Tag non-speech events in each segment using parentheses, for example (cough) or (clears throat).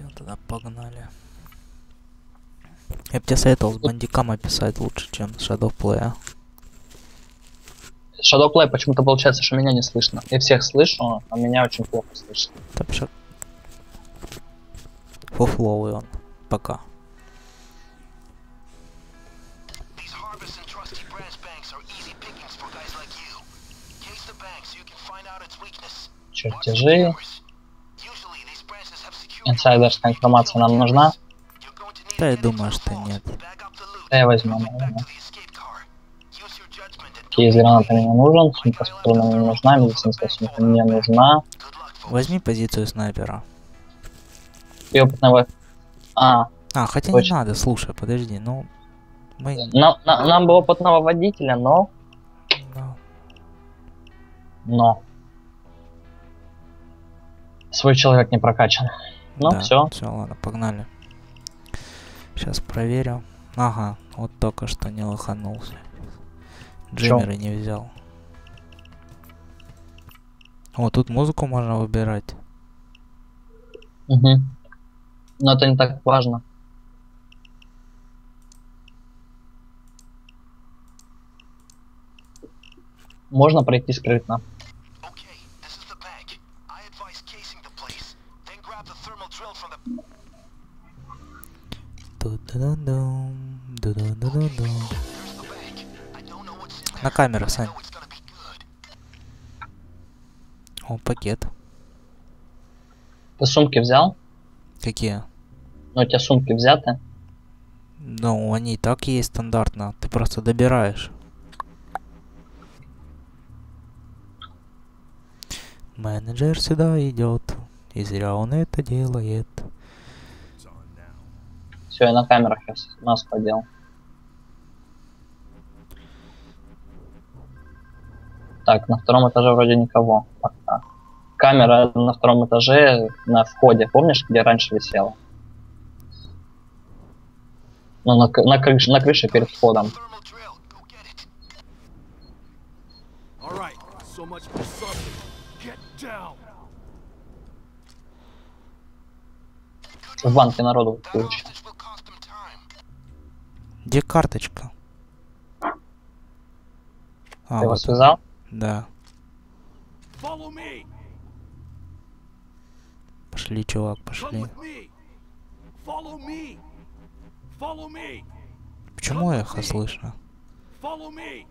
Все, тогда погнали. Я бы тебе советовал с бандикам описать лучше, чем с Shadow Play. Shadowplay почему-то получается, что меня не слышно. Я всех слышу, а меня очень плохо слышно. Там вообще... Фуфловый он. Пока. These harvests and trusty branch banks are easy pickings for guys like you. Case the bank so you can find out its weakness. Watch the Чертежи. Инсайдерская информация нам нужна. Да я думаю, что нет. Да я возьму, наверное. Кейс граната мне не нужен, сумка с не нужна, медицинская сумка мне нужна. Возьми позицию снайпера. Опытного... А, А, хотя Точно. не надо, слушай, подожди, ну... Мы... нам, на- нам бы опытного водителя, но... ну, Но... Свой человек не прокачан. Ну, да, всё. Все, ладно, погнали. Сейчас проверю. Ага, вот только что не лоханулся. Джиммеры не взял. О, тут музыку можно выбирать. Угу. Но это не так важно. Можно пройти скрытно. На камеру, Сань. О, пакет. Ты сумки взял? Какие? Ну, у тебя сумки взяты. Ну, они и так есть стандартно. Ты просто добираешь. Менеджер сюда идет. И зря он это делает. Все, я на камерах сейчас маску одел. Так, на втором этаже вроде никого. Пока. Камера на втором этаже на входе. Помнишь, где раньше висела? Ну, на, на, крыше, на крыше перед входом. В банке народу куча. Где карточка? А, Ты его вот, связал? Да. Follow me. Пошли, чувак, пошли. Почему эхо слышно? Follow me.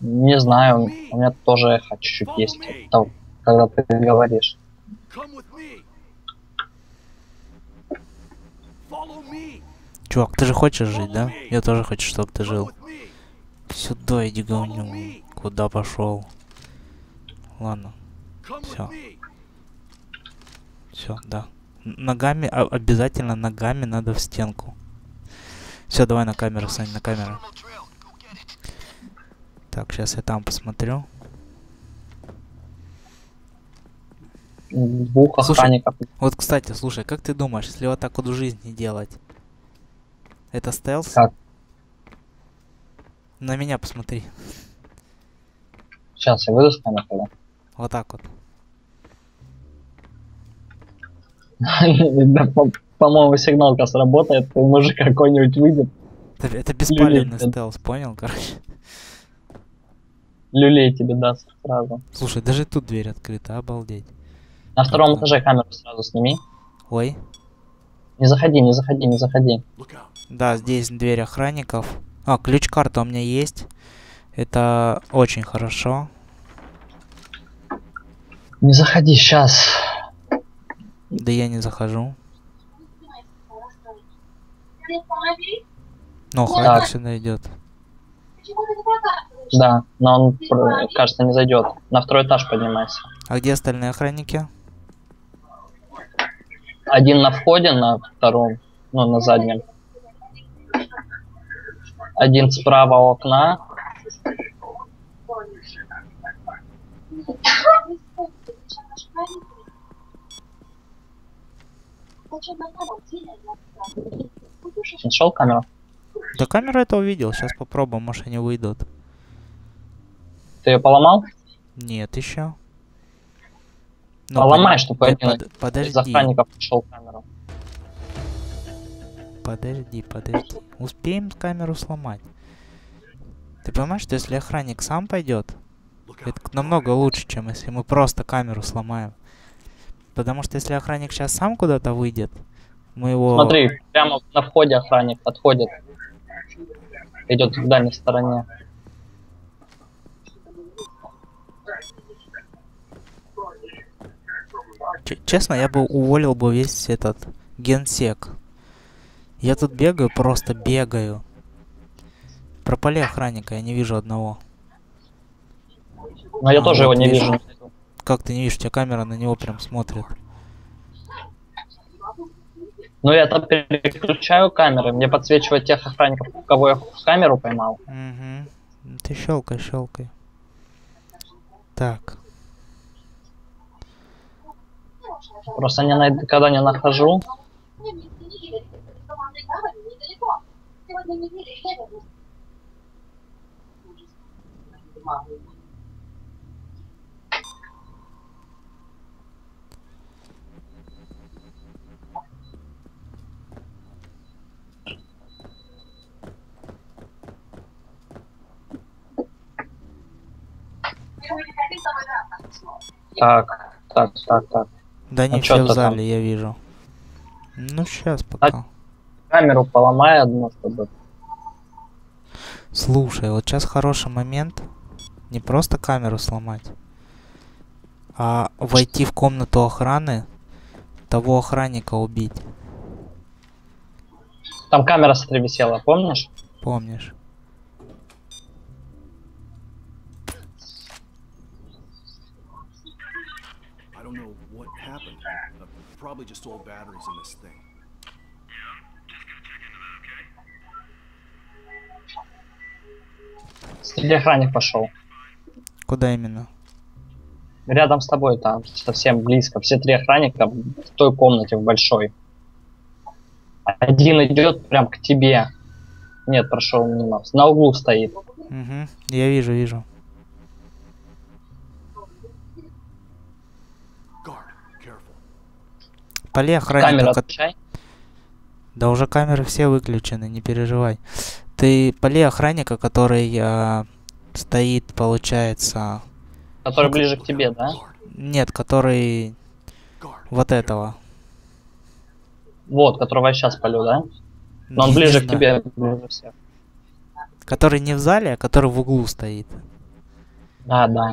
Не знаю, у меня тоже эхо чуть-чуть есть. того, Когда ты говоришь. Come with me. Follow me. Чувак, ты же хочешь жить, да? Я тоже хочу, чтобы ты жил. Сюда иди, говню. Куда пошел? Ладно, me. все, да. Ногами, а- обязательно ногами надо в стенку. Все, давай на камеру, Сань, на камеру. Так, сейчас я там посмотрю. Двух Слушай, охранников. Вот, кстати, слушай, как ты думаешь, если вот так вот в жизни делать, это стелс? Как? На меня посмотри. Сейчас я выйду с камеры. тогда. Вот так вот. (laughs) По-моему, сигналка сработает, и мужик какой-нибудь выйдет, Это, беспалевный стелс, понял, короче? люлей тебе даст сразу. Слушай, даже тут дверь открыта, обалдеть. На втором этаже камеру сразу сними. Ой, Не заходи, не заходи, не заходи. Да, здесь дверь охранников. А, ключ-карта у меня есть. Это очень хорошо. Не заходи, сейчас. Да я не захожу. Но охранник Так. сюда идет. Да, но он, кажется, не зайдет. На второй этаж поднимайся. А где остальные охранники? Один на входе, на втором, ну, на заднем. Один справа у окна. Нашел камеру? Да камеру это увидел, сейчас попробуем, может они выйдут. Ты ее поломал? Нет, еще. Поломай, чтобы под- один под- Из подожди. охранников нашел камеру. подожди, подожди. Успеем камеру сломать. Ты понимаешь, что если охранник сам пойдет. Это намного лучше, чем если мы просто камеру сломаем. Потому что если охранник сейчас сам куда-то выйдет, мы его... Смотри, прямо на входе охранник подходит. Идет в дальней стороне. Ч- честно, я бы уволил бы весь этот генсек. Я тут бегаю, просто бегаю. Пропали охранника, я не вижу одного. Но я А, тоже вот его не вижу. вижу. Как ты не видишь, у тебя камера на него прям смотрит. Но я там переключаю камеры, мне подсвечивает тех охранников, кого я в камеру поймал. Угу. Ты щелкай, щелкай. Так. Просто не найду, когда не нахожу. Сегодня так, так, так, так. Да не А все в там? зале, я вижу. Ну, сейчас пока. Камеру поломай одну, чтобы... Слушай, вот сейчас хороший момент не просто камеру сломать, а войти в комнату охраны, того охранника убить. Там камера, смотри, висела, помнишь? Помнишь? Probably just old batteries in this thing. Среди охранник пошел. Куда именно? Рядом с тобой там, совсем близко. Все три охранника в той комнате, в большой. Один идет прям к тебе. Нет, прошел мимо. На углу стоит. Угу, я вижу, вижу. Guard, careful. Поли охранника, Камеру отключай. Да уже камеры все выключены, не переживай. Ты поли охранника, который а, стоит, получается... Который ближе к тебе, да? Нет, который вот этого. Вот, которого я сейчас полю, да? Но он Не- ближе не к тебе, ближе всех. Который не в зале, а который в углу стоит. Да, да.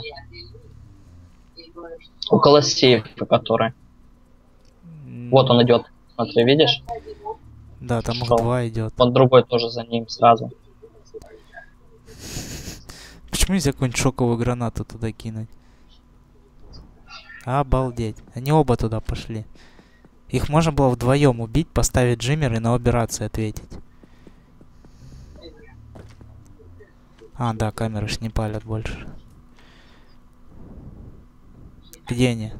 Около сейфа, который. Вот он идет. Смотри, видишь? Да, там их Шел. два идет. Вот другой тоже за ним сразу. Почему нельзя какую-нибудь шоковую гранату туда кинуть? Обалдеть. Они оба туда пошли. Их можно было вдвоем убить, поставить джиммер и на обе рации ответить. А, да, камеры ж не палят больше. Где они?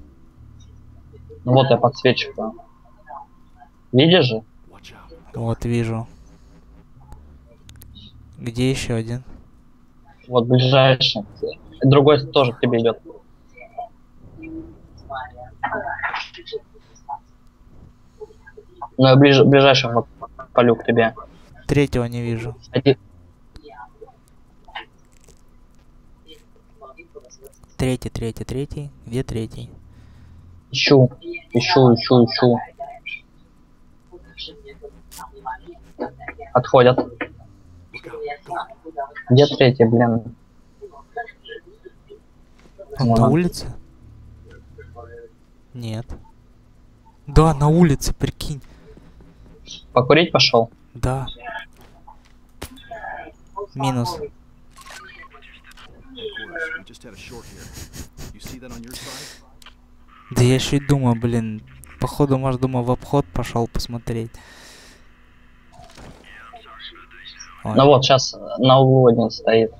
Ну вот я подсвечиваю. Видишь же? Вот, вижу. Где еще один? Вот ближайший. Другой тоже к тебе идет. Но я ближе, ближайшего полю к тебе. Третьего не вижу. Один. Третий, третий, третий. Где третий? Ищу, ищу, ищу, ищу. Отходят. Где третий, блин? Он на Ладно. улице? Нет. Да, на улице, прикинь. Покурить пошел? Да. Минус. Just had a short here. You see that on your side? Да я еще и думаю, блин. Походу, может, думаю, в обход пошел посмотреть. Ой, Ну вот, сейчас на углу один стоит.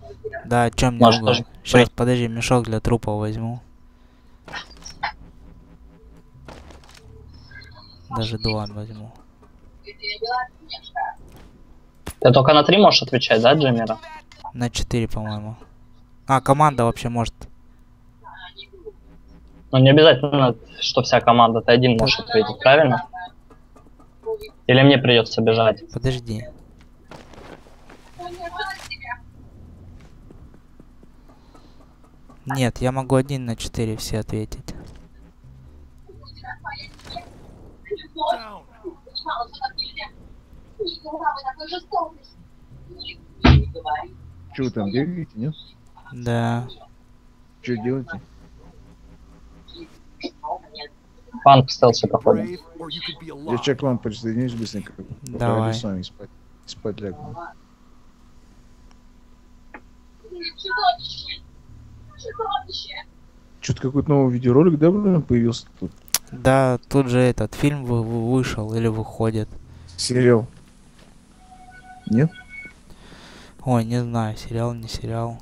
да, чем мне может, тоже Сейчас, подожди, мешок для трупа возьму. Даже два возьму. Ты только на три можешь отвечать, да, Джиммера? На 4, по-моему. А, команда вообще может. Ну не обязательно, что вся команда, ты один можешь ответить, правильно? Или мне придется бежать? Подожди. Нет, я могу один на четыре все ответить. Что вы там бегаете, нет? Да. Что делаете? Панк в стелсе a Я сейчас к вам присоединюсь быстренько. Давай. они сами спать. Спать лягу. Что-то какой-то новый видеоролик, да, блин, появился тут? Да, тут же этот фильм вы- вышел или выходит. Сериал. Нет? Ой, не знаю, сериал, не сериал.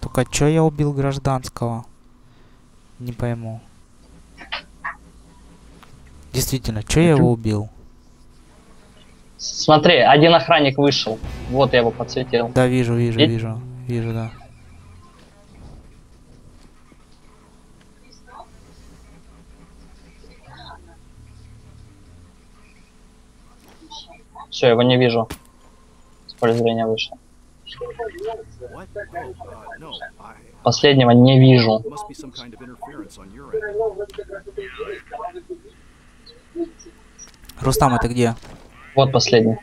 Только чё я убил гражданского? Не пойму. Действительно, чё я его убил? Смотри, один охранник вышел. Вот я его подсветил. Да, вижу, вижу, И- вижу. Вижу, да. Все, его не вижу. С поля зрения вышел. Oh, Последнего не вижу. Рустам, это где? Вот последний.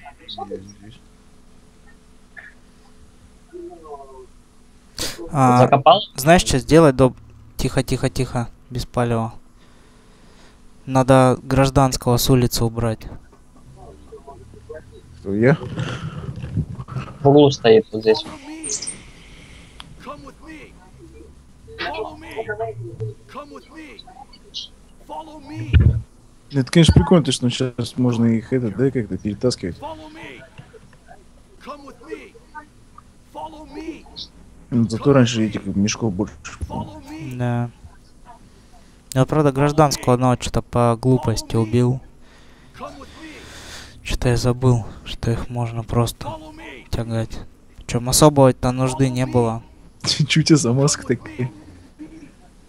А, Закопал? знаешь, что сделать? Доб... Тихо, тихо, тихо. Без палева. Надо гражданского с улицы убрать. Кто я? В углу стоит вот здесь. Come with me. Follow me. Come with me. Follow me. Ну, Это, конечно, прикольно, то, что сейчас можно их это, да, как-то перетаскивать. Ну, Зато раньше этих мешков больше. Да. Я, правда, гражданского одного что-то по глупости убил. Что-то я забыл, что их можно просто Follow me. Тягать. Чем особо-то нужды не было. (laughs) Чуть у тебя за маска такая.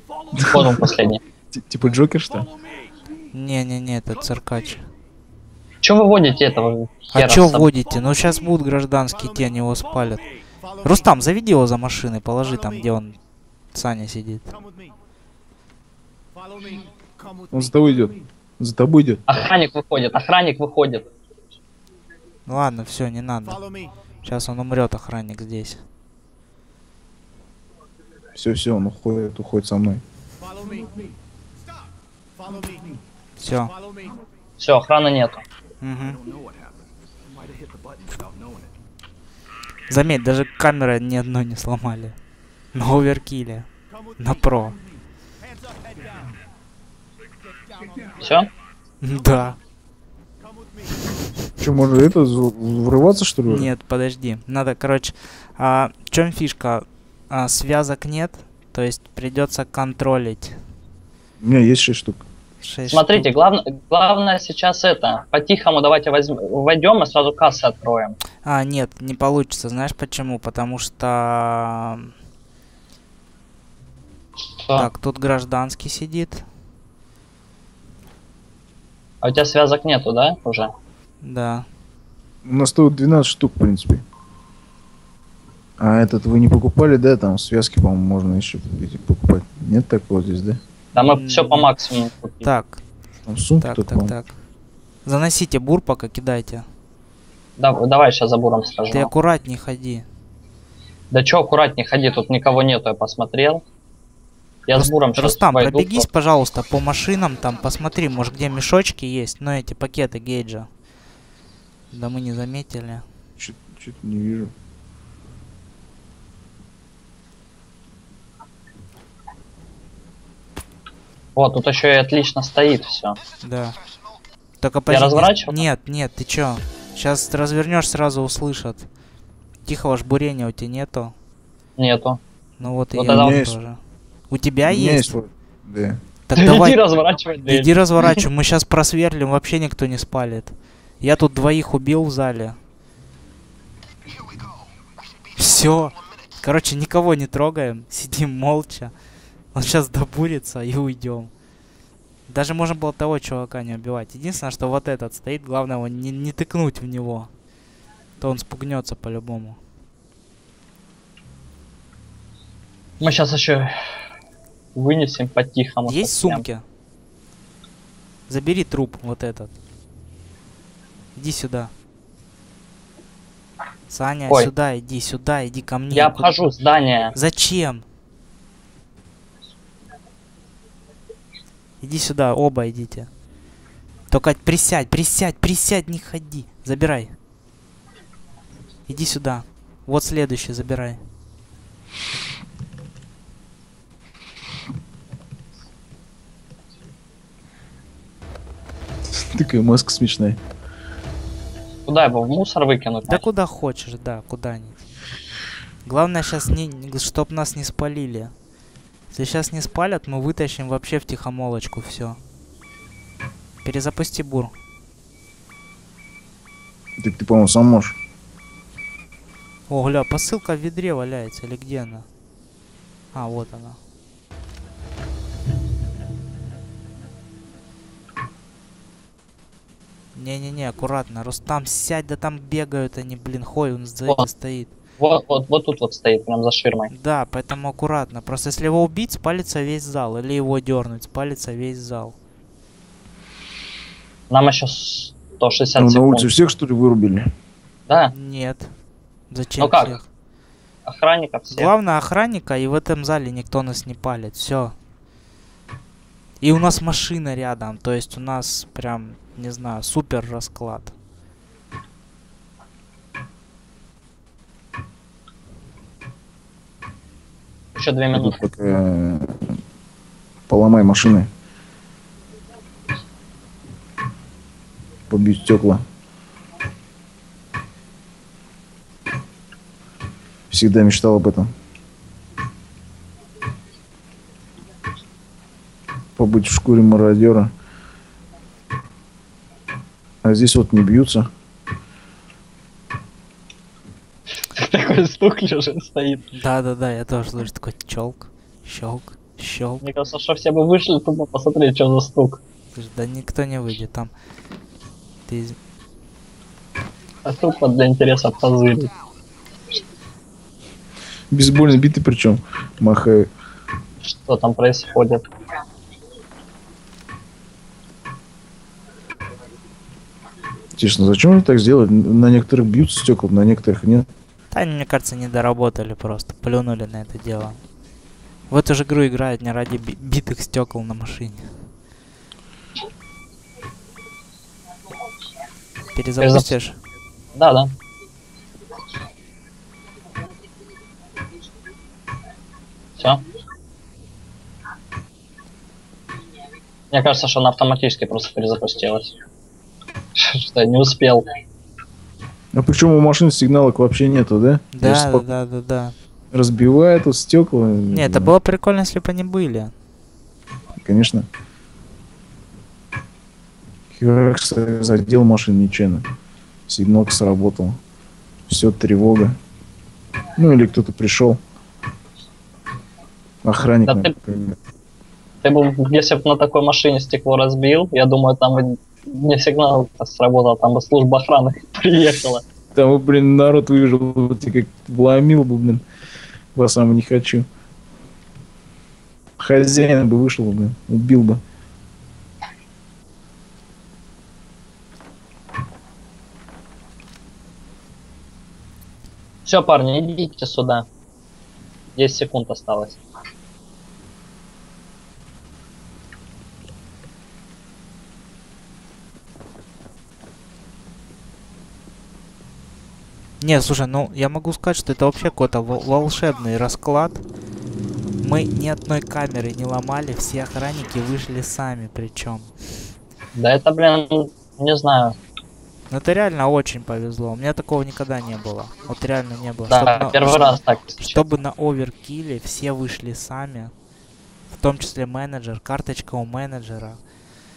Follow me. Вот он последний. (laughs) Ти- Типа Джокер, что? Не-не-не, это циркач. Че вы водите этого А собой? вводите? Ну сейчас будут гражданские те, они его спалят. Рустам, заведи его за машиной, положи там, где он, Саня сидит. Он за тобой идет. За тобой идет. Охранник выходит, охранник выходит. Ну ладно, все, не надо. Сейчас он умрет, охранник здесь. Все, все, он уходит, уходит со мной. Все. Все, охраны нету. Угу. Заметь, даже камеры ни одной не сломали. На оверкиле. На про. Все? (laughs) Да. Че, можно это, врываться, что ли? Нет, подожди. Надо, короче, а, в чем фишка? А, связок нет, то есть придется контролить. У меня есть 6 штук. Шесть Смотрите, штук. главное, главное сейчас это, по-тихому давайте возьм... войдем и сразу кассы откроем. А, нет, не получится. Знаешь почему? Потому что... Что? Так, тут гражданский сидит. А у тебя связок нету, да, уже? Да. У нас тут 12 штук, в принципе. А этот вы не покупали, да? Там связки, по-моему, можно еще эти покупать. Нет такого здесь, да? Да мы все по максимуму купили. Так, Там сумки так, только, так, так. Заносите бур, пока кидайте. Да- давай сейчас забором скажу. Ты аккуратней ходи. Да чё, аккуратнее ходи, тут никого нету, я посмотрел. Я с буром сейчас Рустам, войду. пробегись, пожалуйста, по машинам, там посмотри, может где мешочки есть, но эти пакеты гейджа. Да мы не заметили. Чё-то не вижу. Вот, тут еще и отлично стоит все. Да. Только не- разворачиваю? Нет, нет, ты чё? Сейчас развернешь, сразу услышат. Тихого ж бурения у тебя нету. Нету. Ну вот и Вот я вот есть. тоже. У тебя У есть? вот- Да. Так (laughs) Иди давай, разворачивай дверь. иди разворачивай, мы сейчас просверлим, вообще никто не спалит. Я тут двоих убил в зале. Все. Короче, никого не трогаем, (laughs) сидим молча. Он сейчас добурится и уйдем. Даже можно было того чувака не убивать. Единственное, что вот этот стоит, главное его не, не тыкнуть в него. То он спугнется по-любому. Мы сейчас еще вынесем по-тихому. Есть совсем. сумки? Забери труп, вот этот. Иди сюда. Саня, Ой. сюда, иди, сюда, иди ко мне. Я обхожу здание. Зачем? Иди сюда, оба идите. Только присядь, присядь, присядь, не ходи. Забирай. Иди сюда. Вот следующий, забирай. (laughs) Такая маска смешная. Куда его? В мусор выкинуть? Да куда хочешь, да, куда-нибудь. Главное сейчас не, чтоб нас не спалили. Если сейчас не спалят, мы вытащим вообще в тихомолочку все. Перезапусти бур. Так ты, по-моему, сам можешь. О, гля, посылка в ведре валяется, или где она? А, вот она. Не-не-не, аккуратно. Рустам, сядь, да там бегают они, блин, хой, он за О. это стоит. Вот, вот, вот тут вот стоит, прям за ширмой. Да, поэтому аккуратно. Просто если его убить, спалится весь зал. Или его дернуть, спалится весь зал. Нам еще 160 Ну, на секунд. улице всех, что ли, вырубили? Да, Нет. Зачем Ну как? всех? охранников всех. Главное охранника, и в этом зале никто нас не палит. Все. И у нас машина рядом. То есть у нас прям, не знаю, супер расклад. Еще две минуты. тут э, поломай машины. Побить стекла. Всегда мечтал об этом. Побыть в шкуре мародера. А здесь вот не бьются. (laughs) Такой стук лежит, стоит. Да-да-да, я тоже слышу такой челк, щелк, щелк. Мне кажется, что все бы вышли тупо посмотреть, что за стук. Да никто не выйдет там. Ты из- А тупо для интереса позырить. Бейсбольные биты причем. Махаю. Что там происходит. Честно, зачем же так сделать? На некоторых бьются стекла, на некоторых нет. Да, они, мне кажется, не доработали просто, плюнули на это дело. В эту же игру играют не ради би- битых стекол на машине. Перезапустишь? Да, да. Все. Мне кажется, что она автоматически просто перезапустилась. (laughs) Что не успел. А причем у машин сигналок вообще нету, да? Да, да, спок- да, да, да. Разбивает тут стекла. Не, это было прикольно, если бы они были. Конечно. Херакс задел машин нечаянно. Сигналка сработал. Все, тревога. Ну или кто-то пришел. Охранник, Да ты- например. Ты бы, если бы на такой машине стекло разбил, я думаю, там бы не сигнал сработал, там бы служба охраны (laughs) приехала. Там, блин, народ выбежал, вот как вломил бы, блин. Вас сам не хочу. Хозяин бы вышел, блин, убил бы. Все, парни, идите сюда. 10 секунд осталось. Не, слушай, ну я могу сказать, что это вообще какой-то вол- волшебный расклад. Мы ни одной камеры не ломали, все охранники вышли сами причем. Да это, блин, не знаю. Ну это реально очень повезло. У меня такого никогда не было. Вот реально не было. Да, Чтоб на- первый чтоб- раз так. Чтобы на оверкилле все вышли сами. В том числе менеджер, карточка у менеджера.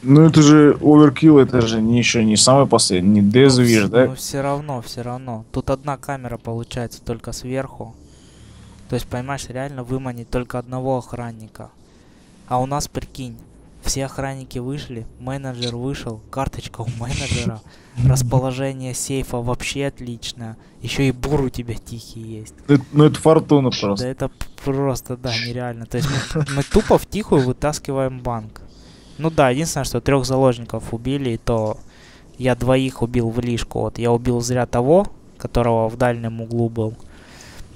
Ну это же оверкилл, это же не еще не самый последний, не Дезувиш, да? Ну все равно, все равно. Тут одна камера получается только сверху. То есть, понимаешь, реально выманить только одного охранника. А у нас, прикинь, все охранники вышли, менеджер вышел, карточка у менеджера, (laughs) расположение сейфа вообще отличное. Еще и бур у тебя тихий есть. Ну, это- Ну фортуна Да просто. это просто, да, нереально. То есть мы, мы тупо в тихую вытаскиваем банк. Ну да, единственное, что трех заложников убили, и то я двоих убил в лишку. Вот я убил зря того, которого в дальнем углу был.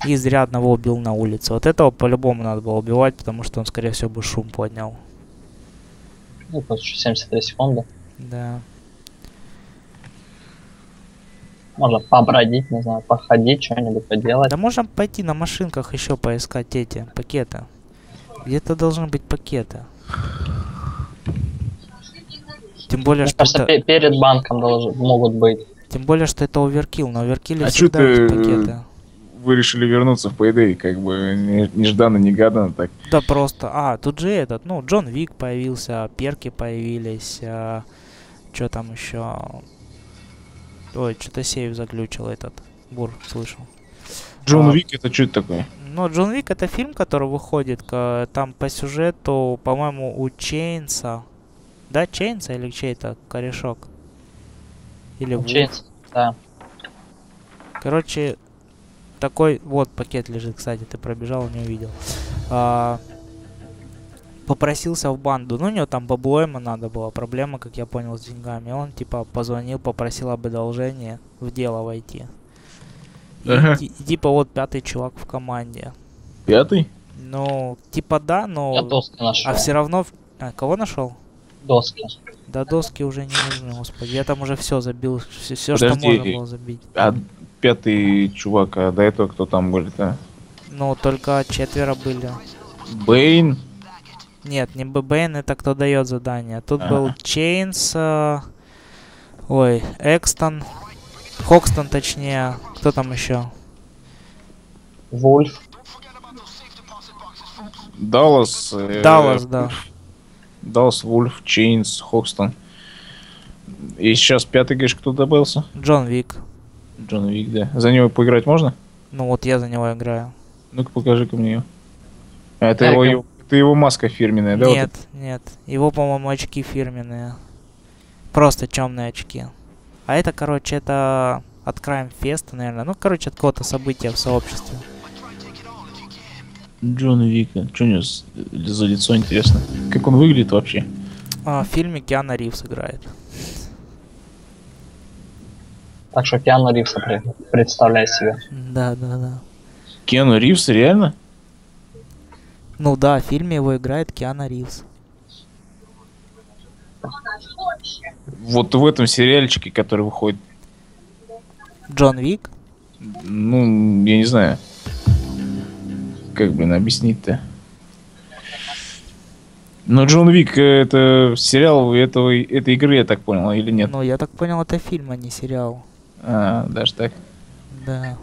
И зря одного убил на улице. Вот этого по-любому надо было убивать, потому что он, скорее всего, бы шум поднял. Ну, еще 73 секунды. Да. Можно побродить, не знаю, походить, что-нибудь поделать. Да можем пойти на машинках еще поискать эти пакеты. Где-то должны быть пакеты. Тем более, Мне что кажется, это... пе- перед банком должны, могут быть. Тем более, что это оверкил. На оверкиле А всегда ты, пакеты. Вы решили вернуться в Payday, как бы не- нежданно, негаданно так. Да просто. А, тут же этот, ну, Джон Вик появился, перки появились. что там еще? Ой, что-то сейф заглючил этот. Бур, слышал. Джон А. Вик это что это такое? Ну, Джон Вик это фильм, который выходит, там по сюжету, по-моему, у Чейнса. Да, Чейнса или чей-то корешок? Или Вулф. Чейнс, да. Короче, такой вот пакет лежит, кстати, ты пробежал, не увидел. А, попросился в банду, ну у него там бабло ему надо было, проблема, как я понял, с деньгами. Он типа позвонил, попросил об одолжении в дело войти. И, Ага. типа вот пятый чувак в команде. Пятый? Ну, типа да, но... Я нашел. А все равно... А, кого нашел? Доски. Да доски уже не нужны, господи. Я там уже все забил, все, что Подожди, можно было забить. А пятый чувак, а до этого кто там были то Ну, только четверо были. Бэйн? Нет, не, Бэйн, это кто дает задание. Тут Ага. был Чейнс, э, ой, Экстон, Хокстон точнее. Кто там еще? Вульф. Даллас. э, Даллас, да. Даллас, Вульф, Чейнс, Хокстон. И сейчас пятый, говоришь, кто добавился? Джон Вик. Джон Вик, да. За него поиграть можно? Ну вот я за него играю. Ну-ка покажи-ка мне ее. А это его, его- это его маска фирменная, да? вот нет, нет. Его, по-моему, очки фирменные. Просто темные очки. А это, короче, это от Crime Fest, наверное. Ну, короче, от какого-то события в сообществе. Джон Вика. Что у него с- за лицо интересно? Как он выглядит вообще? А, в фильме Киана Ривз играет. Так что Киану Ривза представляй себе. Да, да, да. Киану Ривз, реально? Ну да, в фильме его играет Киана Ривз. Вот в этом сериальчике, который выходит, Джон Вик? ну, я не знаю. Как, блин, объяснить-то? Но Джон Вик э, это сериал этого, этой игры, я так понял, или нет? Ну, я так понял, это фильм, а не сериал. А, даже так. Да.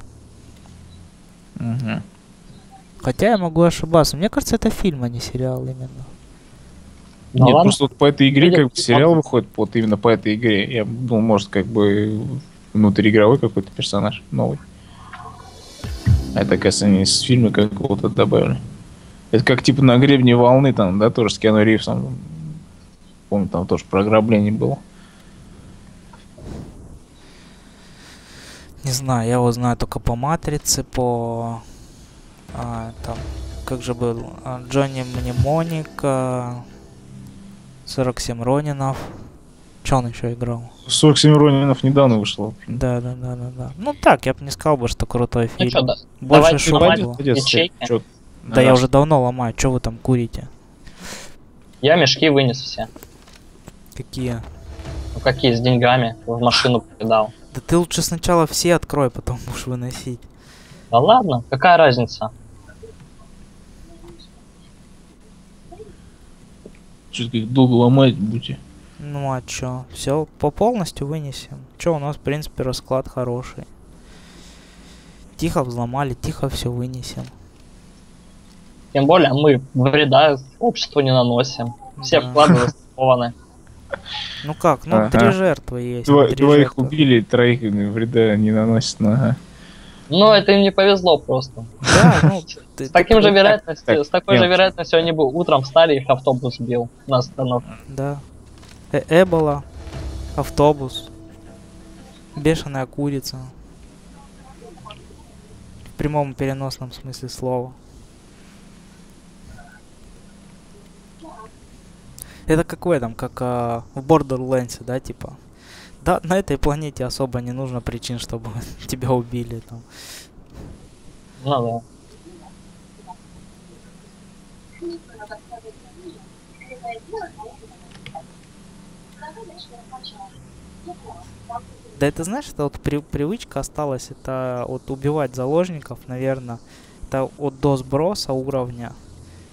Мгм. Хотя я могу ошибаться. Мне кажется, это фильм, а не сериал именно. Ну Нет, ладно. просто вот по этой игре как бы сериал выходит, вот именно по этой игре. Я думал, может, как бы внутриигровой какой-то персонаж новый. Это, кажется, они с фильма какого-то добавили. Это как типа на гребне волны там, да, тоже с Киану Ривзом. Помню, там тоже про ограбление было. Не знаю, я его знаю только по Матрице, по... а, там, как же был? а, Джонни Мнемоник, а, 47 Ронинов. Че он еще играл? 47 Ронинов недавно вышло. Да, да, да, да, да. Ну так, я бы не сказал бы, что крутой Ну фильм. что, да, Больше шума было. Чё- Да я уже давно ломаю. Че вы там курите? я мешки вынес все. Какие? Ну какие, с деньгами, в машину передал. Да ты лучше сначала все открой, потом будешь выносить. Да ладно, какая разница? Чё-то как долго ломать будете. Ну а чё? Все по полностью вынесем. Чё, у нас, в принципе, расклад хороший. Тихо взломали, тихо все вынесем. Тем более мы вреда обществу не наносим. Все Да. вклады застрахованы. (laughs) Ну как, ну Ага. три жертвы есть. Дво- три двоих жертвы. убили, троих вреда не наносит. ну, Ага. Ну, это им не повезло просто. Да, ну, (laughs) ты- С таким ты- же вероятностью, так, с такой же вероятностью они бы утром встали, их автобус сбил на остановке. Да. Э Эбола, автобус, бешеная курица. В прямом переносном смысле слова. Это как в этом, как а, в Borderlands, да, типа. Да, на этой планете особо не нужно причин, чтобы (laughs) тебя убили там. Ну Да это знаешь, это вот при- привычка осталась, это вот убивать заложников, наверное, это вот до сброса уровня.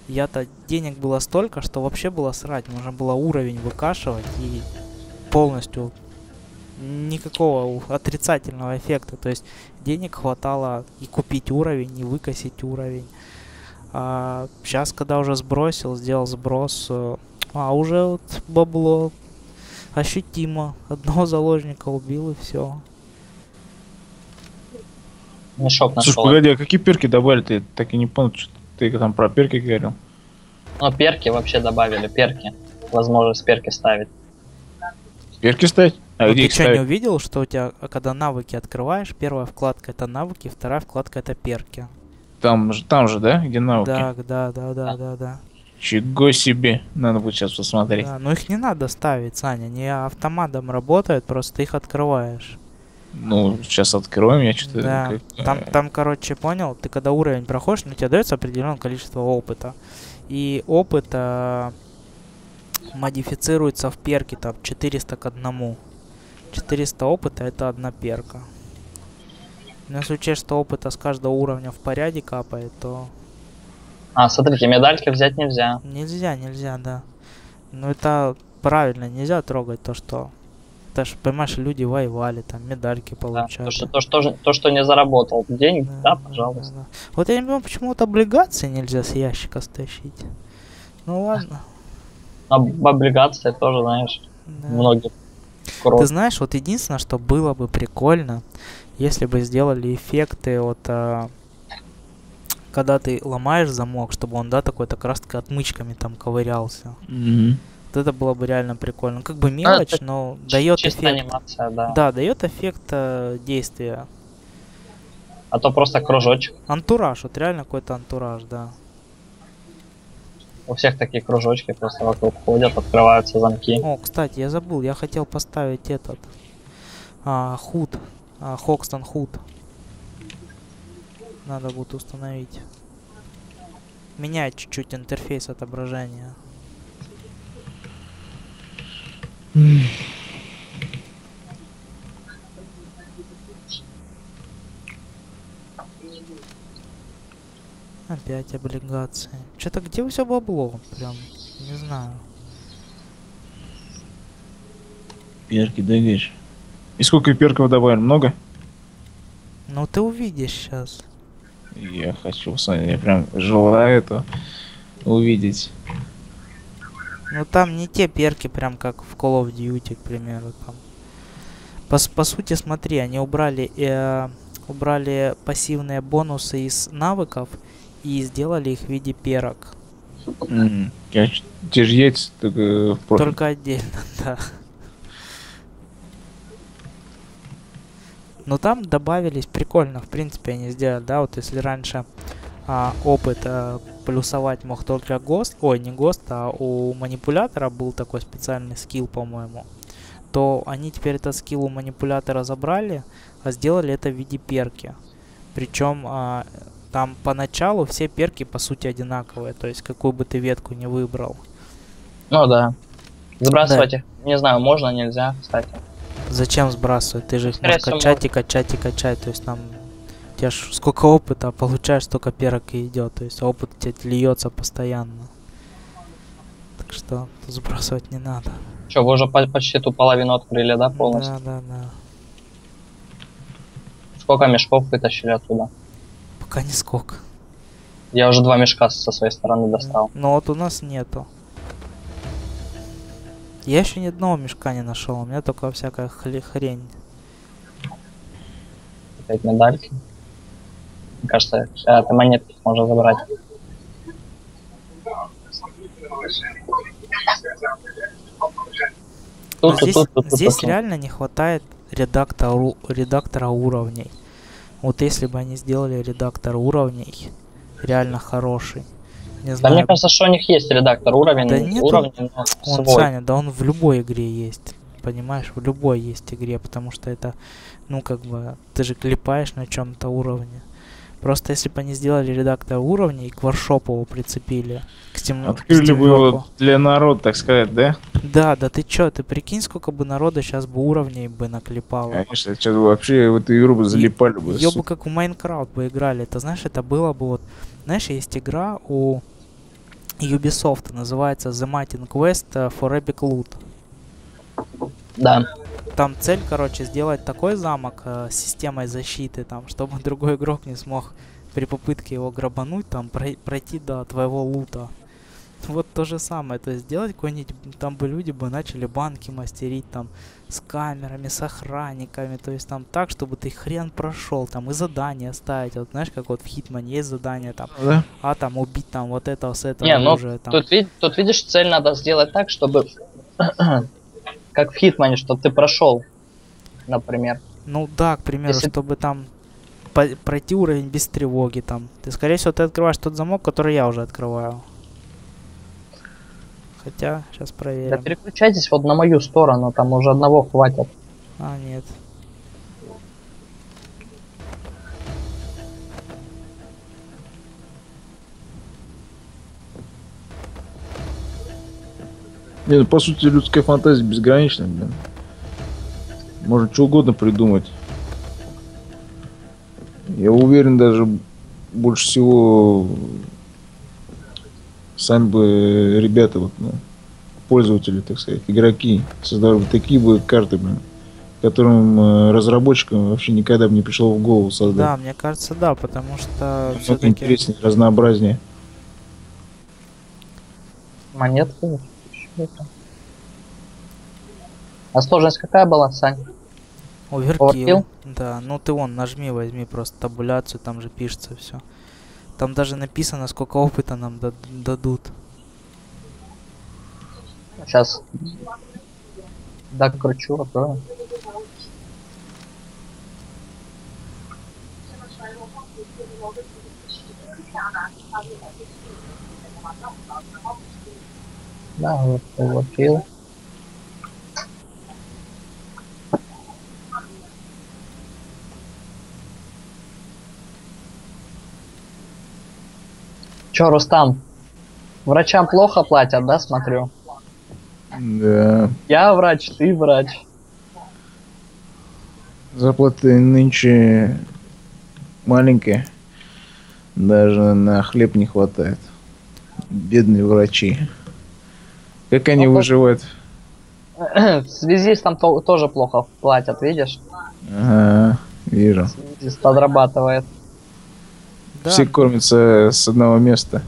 Я-то денег было столько, что вообще было срать, можно было уровень выкашивать и полностью никакого отрицательного эффекта. То есть денег хватало и купить уровень, и выкосить уровень. А сейчас, когда уже сбросил, сделал сброс, э, а уже вот бабло ощутимо. Одного заложника убил и все. Мешок Слушай, нашел. погоди, а какие перки добавили? Ты так и не понял, что ты там про перки говорил. Ну, перки вообще добавили, перки. Возможность перки ставить. Перки ставить? А где ты что, не увидел, что у тебя, когда навыки открываешь, первая вкладка это навыки, вторая вкладка это перки. Там же, там же, да? Где навыки? Да, да, да, да, да, да. Чего себе. Надо будет сейчас посмотреть. Да, но их не надо ставить, Саня, они автоматом работают, просто их открываешь. Ну, сейчас откроем, я что-то... Да, как- там, э, там, короче, понял, ты когда уровень проходишь, ну, тебе дается определенное количество опыта. И опыт а, модифицируется в перке там 400 к одному. 400 опыта это одна перка. Но если учесть, что опыта с каждого уровня в порядке капает, то А, смотрите, медальки взять нельзя. нельзя, нельзя, да. Ну это правильно, нельзя трогать то, что... Это ж, понимаешь, люди воевали, там медальки Да. получают. То, что, то, что, то, что не заработал денег, да, да, пожалуйста. да. Вот я не понимаю, почему вот облигации нельзя с ящика стащить. Ну ладно. Об- облигации тоже, знаешь, да. многие Ты кроют. знаешь, вот единственное, что было бы прикольно, если бы сделали эффекты вот а, когда ты ломаешь замок, чтобы он, да, такой так раз таки отмычками там ковырялся. мгм. Вот это было бы реально прикольно. Как бы мелочь, это но дает эффект. анимация, да. Да, дает эффект э, действия. А то просто кружочек. Антураж, вот реально какой-то антураж, да. У всех такие кружочки просто вокруг ходят, открываются замки. О, кстати, я забыл, я хотел поставить этот а, худ, а, Хокстон худ. Надо будет установить. Менять чуть-чуть интерфейс отображения. Опять облигации. Что-то где все бабло? Прям, не знаю. Перки, да, видишь. И сколько перков добавили? Много? Ну ты увидишь сейчас. Я хочу посмотреть, я прям желаю это увидеть. Ну там не те перки, прям как в Call of Duty, к примеру, там. По, по сути, смотри, они убрали, э, убрали пассивные бонусы из навыков и сделали их в виде перок. Я, ч- те же яйца, только э. Только отдельно, (laughs) да. Но там добавились, прикольно, в принципе, они сделали, да, вот если раньше а, опыт а, плюсовать мог только ГОСТ, ой, не ГОСТ, а у манипулятора был такой специальный скилл, по-моему, то они теперь этот скилл у манипулятора забрали, а сделали это в виде перки. Причем а, там поначалу все перки по сути одинаковые, то есть какую бы ты ветку не выбрал. Ну да. Сбрасывать их, не знаю, можно, нельзя, кстати. Зачем сбрасывать? Ты же их можешь качать и качать и качать. То есть там у тебя ж сколько опыта получаешь, столько перок и идет. То есть опыт у тебя льется постоянно. Так что сбрасывать не надо. Че, вы уже по- почти ту половину открыли, да, полностью? Да, да, да. Сколько мешков вытащили оттуда? Пока не сколько. Я уже два мешка со своей стороны достал. Но вот у нас нету. Я еще ни одного мешка не нашел. У меня только всякая хрень. Опять медальки. Мне кажется, э, ты монетки сможешь забрать. Тут, здесь тут, тут, здесь реально не хватает редактору, редактора уровней. Вот если бы они сделали редактор уровней, реально хороший. Не Да знаю, мне кажется, что у них есть редактор уровень, Да нет, уровень он, свой. Саня, да он в любой игре есть. Понимаешь, в любой есть игре, потому что это, ну, как бы, ты же клепаешь на чем-то уровне. Просто если бы они сделали редактор уровней и к воршопу его прицепили, к к Открыли бы Steamwork'у. его для народа, так сказать, да? Да, да ты чё, ты прикинь, сколько бы народа сейчас бы уровней бы наклепало. Конечно, сейчас вообще в эту игру бы залипали бы. Ее бы как в Майнкрафт бы играли. Это знаешь, это было бы вот. Знаешь, есть игра у Ubisoft, называется The Mighty Quest for Epic Loot. Да. Там цель, короче, сделать такой замок э, с системой защиты, там, (laughs) чтобы другой игрок не смог при попытке его грабануть, там, прой- пройти до твоего лута. Вот то же самое, то есть сделать какой-нибудь, там бы люди бы начали банки мастерить, там, с камерами, с охранниками, то есть там так, чтобы ты хрен прошел, там, и задания ставить, вот знаешь, как вот в Хитмане есть задание, там, Да? а там убить там вот этого с этого Не, ну, оружия, там. Тут, ви- тут видишь, цель надо сделать так, чтобы (clears throat) как в Хитмане, чтобы ты прошел, например. Ну да, к примеру, Если- чтобы там по- пройти уровень без тревоги там. Ты, скорее всего, ты открываешь тот замок, который я уже открываю. Хотя, сейчас Да проверим. переключайтесь вот на мою сторону, там уже одного хватит. А, нет. Не, ну по сути людская фантазия безгранична, блин. Можно что угодно придумать. Я уверен, даже больше всего сами бы ребята, вот, ну, пользователи, так сказать, игроки, создавали бы такие бы карты, блин, которым э, разработчикам вообще никогда бы не пришло в голову создать. Да, мне кажется, да, потому что все-таки... интереснее, разнообразнее. Монетки. А сложность какая была, Сань? Оверкил. Overkill? Да, ну ты вон, нажми, возьми просто табуляцию, там же пишется все. Там даже написано, сколько опыта нам дад- дадут. Сейчас. Да, кручу, открою. Да, вот overkill. Чё, Рустам? Врачам плохо платят, да, смотрю? Да. Я врач, ты врач. Зарплата нынче маленькая. Даже на хлеб не хватает. Бедные врачи. Как они Ну, выживают? (clears throat) Связистам то- тоже плохо платят, видишь? Ага, вижу. Связист подрабатывает. Да, Все кормятся с одного места.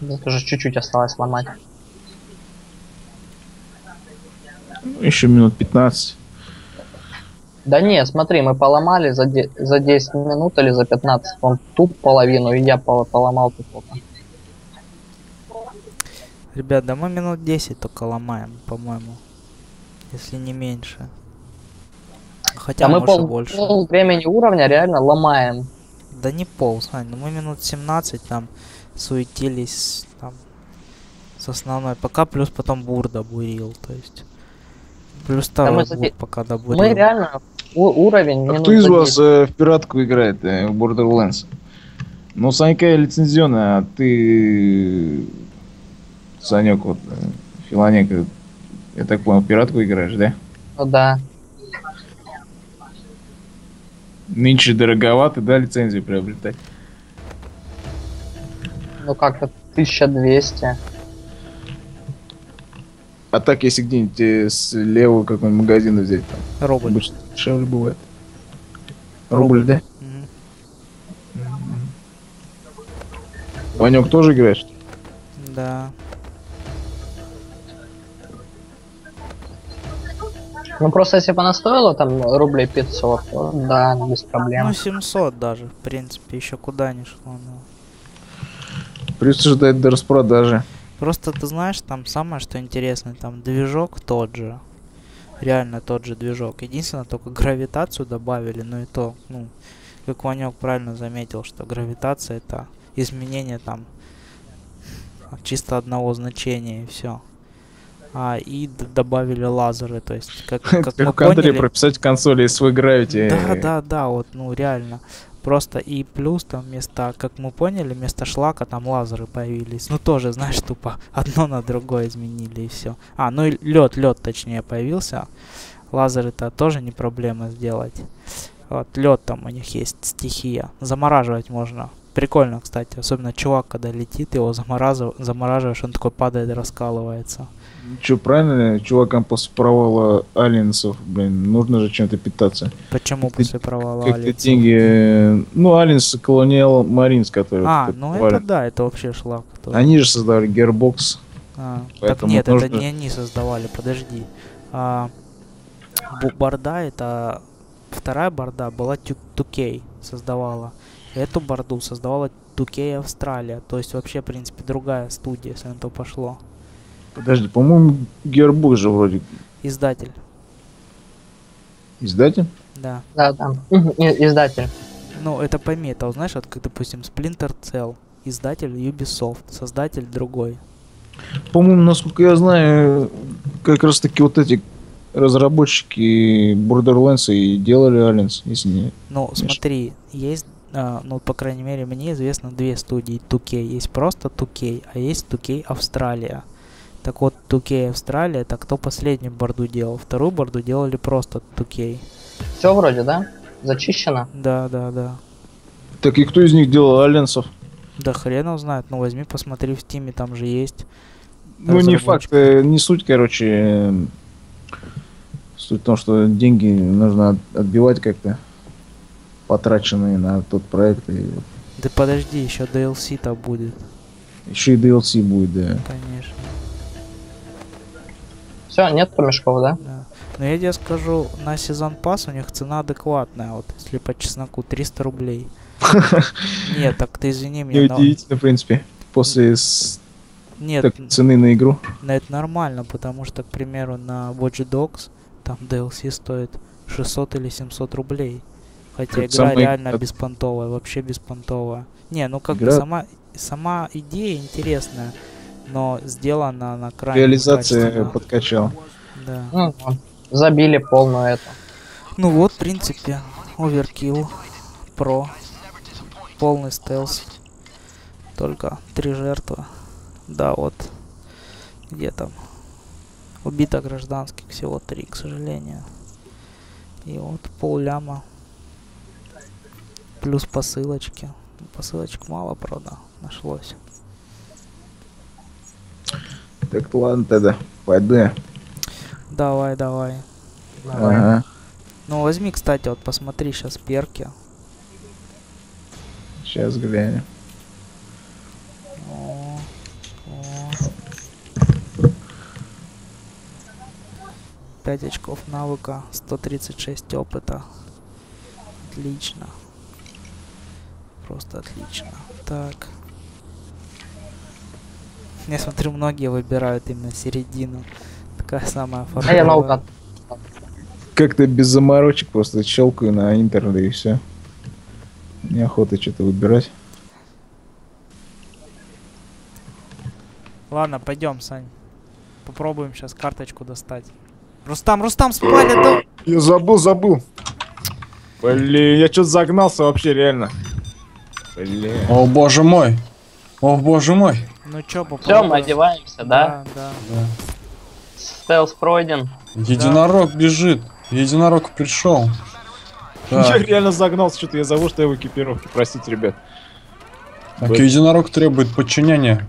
Тут уже чуть-чуть осталось сломать. Еще минут 15. Да не, смотри, мы поломали за, де- за 10 минут или за 15. Он тут половину, и я пол- поломал тут вот. Ребят, да мы минут 10 только ломаем, по-моему. Если не меньше. Хотя Да мы может пол, больше. пол времени уровня реально ломаем. Да не пол, Сань, ну мы минут 17 там суетились там с основной. Пока плюс потом бур добурил, то есть. Плюс второй мы бур пока добурил. Мы реально у- уровень А кто из вас 10. э, в пиратку играет э, в Borderlands? Ну, Санька лицензионная, а ты, Санек, вот, э, Филонек, э, я так понял, пиратку играешь, да? Ну да. Нынче дороговато, да, лицензию приобретать? Ну как-то 1200. А так, если где-нибудь э, с левого какой-нибудь магазина взять, там, Рубль. обычно дешевле бывает. Рубль, да? Мгм. Ванек тоже играешь? Да. Ну просто если бы она стоила там рублей 500, то да, без проблем. Ну, 700 даже, в принципе, еще куда не шло. ну. Придется ждать до распродажи. Просто ты знаешь, там самое что интересное, там движок тот же. Реально тот же движок. Единственное, только гравитацию добавили, но и то, ну, как Ванек правильно заметил, что гравитация это изменение там чисто одного значения и все. А, и добавили лазеры, то есть, как, (laughs) как мы поняли, прописать консоли свой гравити. Да, да, да, вот, ну реально. Просто и плюс там вместо, как мы поняли, вместо шлака там лазеры появились. Ну тоже, (laughs) знаешь, тупо одно на другое изменили и все. А, ну и лед, лед точнее появился. Лазеры-то тоже не проблема сделать. Вот, лед там у них есть, стихия. Замораживать можно. Прикольно, кстати. Особенно чувак, когда летит, его заморазыв- замораживаешь, он такой падает раскалывается. Че, правильно, чувакам после провала Алиенсов, блин, нужно же чем-то питаться. Почему после провала Как-то Алиенсов? деньги... э, Ну, Алиенс Колониал Маринс, который... А, ну валят. это да, это вообще шлак. тоже. Они же создавали Gearbox. А, так нет, это нужно- не они создавали, подожди. А, борда это вторая борда была 2K создавала. Эту борду создавала 2K Австралия. То есть вообще, в принципе, другая студия, если на то пошло. Подожди, по-моему, Gearbox же вроде Издатель, издатель. да. Да, да. Издатель. Ну, это это, вот знаешь, вот как, допустим, Splinter Cell, издатель Ubisoft, создатель другой. По-моему, насколько я знаю, как раз таки вот эти разработчики Borderlands и делали Aliens, если не... Ну, Конечно. смотри, есть, а, ну, по крайней мере, мне известно две студии 2K. Есть просто 2K, а есть 2K Австралия. Так вот, 2K Австралия, это кто последнюю борду делал? Вторую борду делали просто 2K. Все вроде, да? Зачищено. Да, да, да. Так и кто из них делал Алиенсов? Да хрен его знает, ну возьми, посмотри в Стиме, там же есть. Ну, не факт, э, не суть, короче. э, Суть в том, что деньги нужно от- отбивать как-то потраченные на тот проект. И Да подожди, еще DLC-то будет, еще и DLC будет, да. конечно. Все, нет мешков, да? Да. Но я тебе скажу, на сезон пас у них цена адекватная, вот если по чесноку 300 рублей. (laughs) Нет, так ты извини меня, но... Неудивительно, в принципе, после с- Нет, цены на игру. Но это нормально, потому что, к примеру, на Watch Dogs там DLC стоит 600 или 700 рублей. Хотя игра самая- реально как- беспонтовая, вообще беспонтовая. Не, ну как бы Игра- сама, сама идея интересная, но сделана на крайне Реализация подкачала. Да. Ну. Забили полную эту. Ну вот, в принципе, Overkill Pro. Полный стелс. Только три жертвы. Да, вот. Где там? Убито гражданских всего три, к сожалению. И вот пол ляма. Плюс посылочки. Посылочек мало, правда, нашлось. Так, ладно тогда, пойду я. Давай, давай. Давай. Ага. Ну возьми, кстати, вот посмотри сейчас перки. Сейчас глянем. О, о. Пять очков навыка, 136 опыта. Отлично. Просто отлично. Так. Я смотрю, многие выбирают именно середину. Такая самая А я фарфоровая. наугад. Как-то без заморочек просто щелкаю на интер, да и все. Неохота что-то выбирать. Ладно, пойдем, Сань. Попробуем сейчас карточку достать. Рустам, Рустам, спали, да? Я забыл, забыл. Блин, я что-то загнался вообще, реально. Блин. О боже мой! О боже мой! Ну чё, Все, попробуем? мы одеваемся, да? Да, да. Да. Стелс пройден. Единорог бежит. Единорог пришел. Я Так, реально загнался, что-то я забыл, что я в экипировке. Простите, ребят. так единорог требует подчинения.